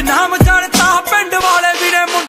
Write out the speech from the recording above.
नाम